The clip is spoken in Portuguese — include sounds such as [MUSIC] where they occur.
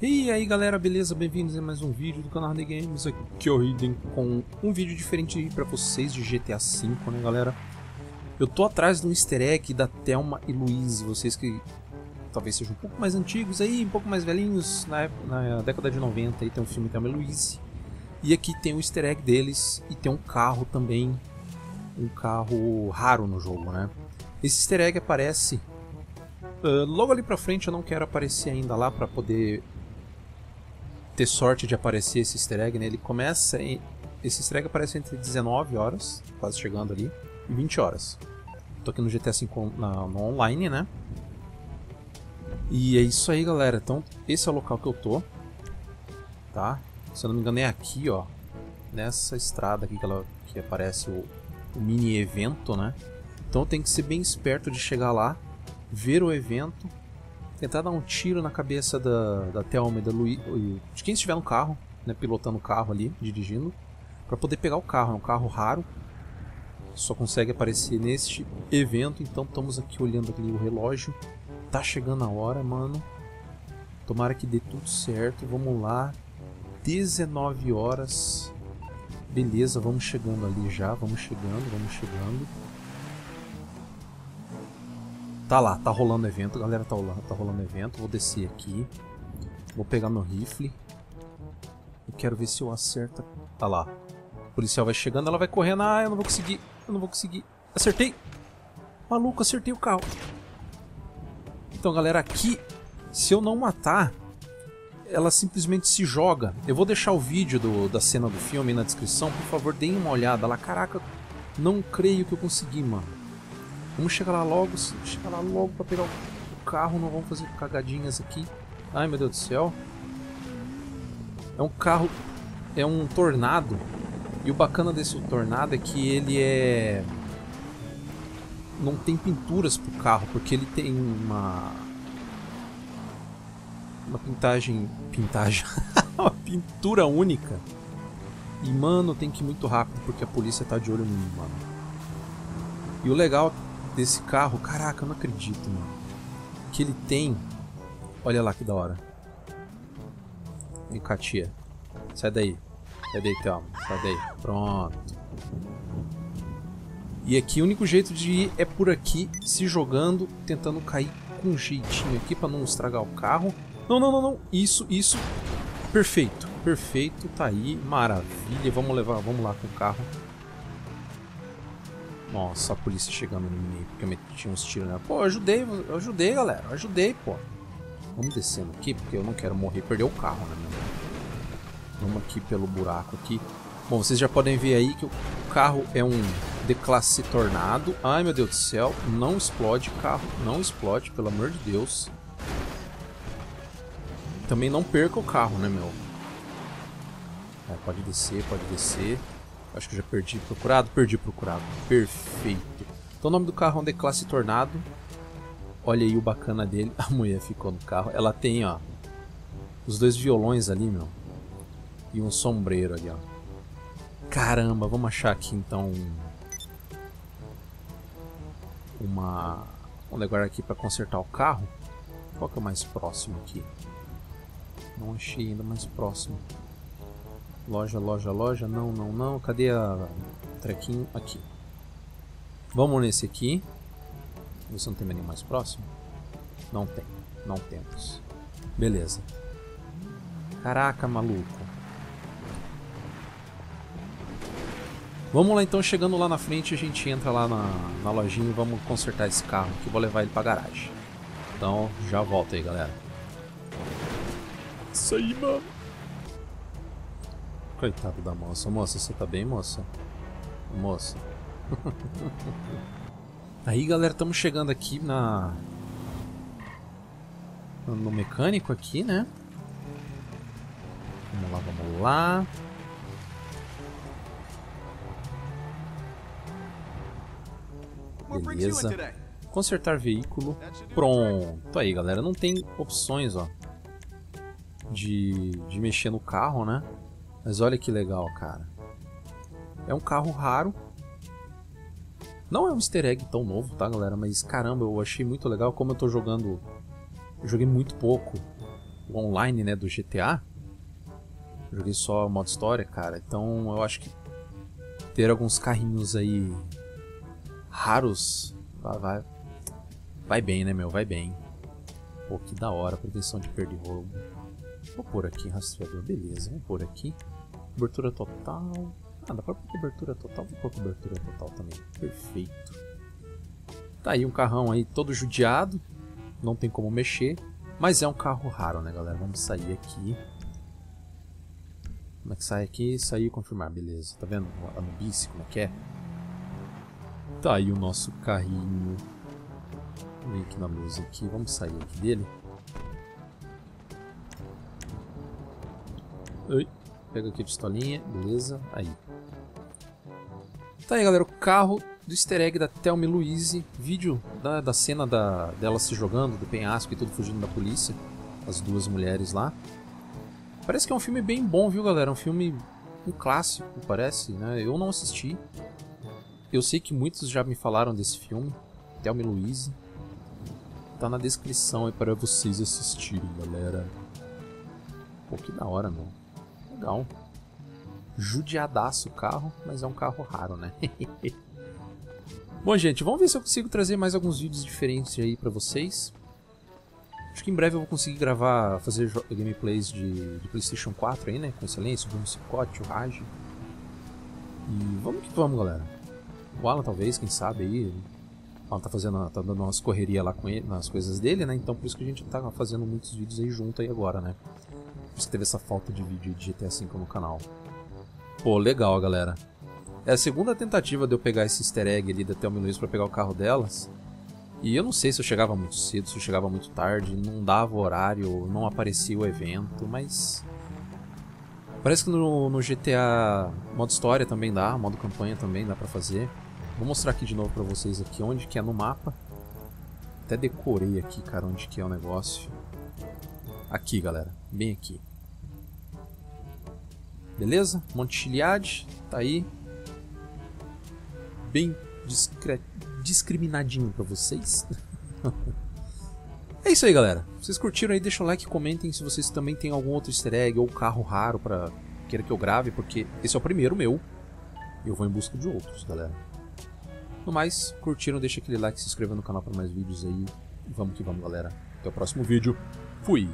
E aí galera, beleza? Bem-vindos a mais um vídeo do canal The Games, aqui é o Hidden com um vídeo diferente para vocês de GTA V, né galera? Eu tô atrás de um easter egg da Thelma e Louise, vocês que talvez sejam um pouco mais antigos aí, um pouco mais velhinhos, na, época, na década de 90 aí tem um filme Thelma e Louise. E aqui tem o easter egg deles e tem um carro também, um carro raro no jogo, né? Esse easter egg aparece Uh, logo ali pra frente eu não quero aparecer ainda lá para poder ter sorte de aparecer esse easter egg, né? Ele começa em... Esse easter egg aparece entre 19 horas, quase chegando ali, e 20 horas. Tô aqui no GTA V na, no online, né? E é isso aí, galera. Então, esse é o local que eu tô. Tá? Se eu não me engano é aqui, ó. Nessa estrada aqui que, ela, que aparece o, o mini evento, né? Então tem que ser bem esperto de chegar lá, ver o evento tentar dar um tiro na cabeça da, da Thelma e da Luiz, de quem estiver no carro, né, pilotando o carro ali, dirigindo, para poder pegar o carro. É um carro raro, só consegue aparecer neste evento, então estamos aqui olhando ali o relógio. Tá chegando a hora, mano. Tomara que dê tudo certo. Vamos lá. 19 horas. Beleza, vamos chegando ali já. Vamos chegando, vamos chegando. Tá lá, tá rolando evento, galera, tá rolando, tá rolando evento. Vou descer aqui. Vou pegar meu rifle. Eu quero ver se eu acerto. Tá lá. O policial vai chegando, ela vai correndo. Ah, eu não vou conseguir. Eu não vou conseguir. Acertei. Maluco, acertei o carro. Então, galera, aqui, se eu não matar, ela simplesmente se joga. Eu vou deixar o vídeo do, da cena do filme na descrição. Por favor, deem uma olhada lá. Caraca, não creio que eu consegui, mano. Vamos chegar lá logo, chegar lá logo pra pegar o carro, não vamos fazer cagadinhas aqui. Ai meu Deus do céu. É um carro, é um tornado. E o bacana desse tornado é que ele é... Não tem pinturas pro carro, porque ele tem uma... Uma pintagem... Pintagem... [LAUGHS] uma pintura única. E mano, tem que ir muito rápido, porque a polícia tá de olho mim, mano. E o legal desse carro, caraca, eu não acredito, mano. Que ele tem. Olha lá que da hora. Vem cá, tia. Sai daí. Sai daí, Thelma. Sai daí. Pronto. E aqui o único jeito de ir é por aqui, se jogando, tentando cair com um jeitinho aqui para não estragar o carro. Não, não, não, não. Isso, isso. Perfeito. Perfeito, tá aí. Maravilha. Vamos levar, vamos lá com o carro. Nossa, a polícia chegando no meio, porque eu meti uns tiros nela. Pô, eu ajudei, eu ajudei, galera. Eu ajudei, pô. Vamos descendo aqui, porque eu não quero morrer e perder o carro, né, meu? Vamos aqui pelo buraco aqui. Bom, vocês já podem ver aí que o carro é um D-classe Tornado. Ai, meu Deus do céu. Não explode, carro. Não explode, pelo amor de Deus. Também não perca o carro, né, meu? É, pode descer, pode descer. Acho que já perdi procurado. Perdi procurado. Perfeito. Então o nome do carro é um D-Classe Tornado. Olha aí o bacana dele. [LAUGHS] A mulher ficou no carro. Ela tem, ó, os dois violões ali, meu. E um sombreiro ali, ó. Caramba, vamos achar aqui então uma um lugar aqui para consertar o carro. Qual que é o mais próximo aqui? Não achei ainda mais próximo. Loja, loja, loja. Não, não, não. Cadê a trequinho? Aqui. Vamos nesse aqui. Você não tem nenhum mais próximo? Não tem. Não temos. Beleza. Caraca, maluco. Vamos lá então, chegando lá na frente, a gente entra lá na, na lojinha e vamos consertar esse carro aqui. Vou levar ele pra garagem. Então, já volto aí, galera. Isso aí, mano. Coitado da moça. Moça, você tá bem, moça? Moça. [LAUGHS] Aí, galera, estamos chegando aqui na... No mecânico aqui, né? Vamos lá, vamos lá. Beleza. Consertar veículo. Pronto. Aí, galera. Não tem opções, ó. De, de mexer no carro, né? Mas olha que legal, cara. É um carro raro. Não é um easter egg tão novo, tá, galera? Mas caramba, eu achei muito legal. Como eu tô jogando. Eu joguei muito pouco o online, né, do GTA. Joguei só o modo história, cara. Então eu acho que ter alguns carrinhos aí raros vai, vai, vai bem, né, meu? Vai bem. Pô, que da hora, prevenção de perda de roubo. Vou pôr aqui rastreador, beleza. Vou pôr aqui. Cobertura total. Ah, dá pra pôr cobertura total? Vou pôr cobertura total também. Perfeito. Tá aí um carrão aí todo judiado. Não tem como mexer. Mas é um carro raro, né, galera? Vamos sair aqui. Como é que sai aqui? Sair confirmar, beleza. Tá vendo a nubice, como é que é? Tá aí o nosso carrinho. Vir aqui na luz aqui. Vamos sair aqui dele. Oi. Pega aqui a pistolinha, beleza. Aí. Tá aí, galera. O carro do easter egg da Thelma e Louise. Vídeo da, da cena da, dela se jogando, do penhasco e tudo fugindo da polícia. As duas mulheres lá. Parece que é um filme bem bom, viu, galera? Um filme um clássico, parece, né? Eu não assisti. Eu sei que muitos já me falaram desse filme, Thelma e Louise. Tá na descrição aí para vocês assistirem, galera. Pô, que da hora, meu. Legal. Judiadaço o carro, mas é um carro raro, né? [LAUGHS] Bom, gente, vamos ver se eu consigo trazer mais alguns vídeos diferentes aí pra vocês. Acho que em breve eu vou conseguir gravar, fazer gameplays de, de Playstation 4 aí, né? Com excelência, o Cicote, o Raj. E vamos que vamos, galera. O Alan talvez, quem sabe aí. O Alan tá fazendo, tá dando umas correrias lá com ele, nas coisas dele, né? Então por isso que a gente tá fazendo muitos vídeos aí junto aí agora, né? Por isso teve essa falta de vídeo de GTA V no canal. Pô, legal, galera. É a segunda tentativa de eu pegar esse easter egg ali da Thelma Luiz pra pegar o carro delas. E eu não sei se eu chegava muito cedo, se eu chegava muito tarde, não dava horário, não aparecia o evento, mas. Parece que no, no GTA modo história também dá, modo campanha também dá pra fazer. Vou mostrar aqui de novo pra vocês aqui onde que é no mapa. Até decorei aqui, cara, onde que é o negócio. Aqui, galera, bem aqui. Beleza? Monte Chiliade, tá aí. Bem discreto discriminadinho pra vocês. [LAUGHS] é isso aí, galera. Vocês curtiram aí? Deixa o like, comentem se vocês também têm algum outro easter egg ou carro raro pra queira que eu grave, porque esse é o primeiro meu. Eu vou em busca de outros, galera. No mais, curtiram, deixa aquele like, se inscreva no canal para mais vídeos aí. E vamos que vamos, galera. Até o próximo vídeo. Fui!